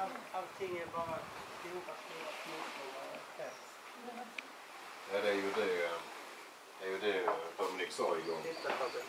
All, allting är bara stora, stora knipor. Ja, det är ju det, eh, det, är ju det Dominic sa igång. Titta Fabian.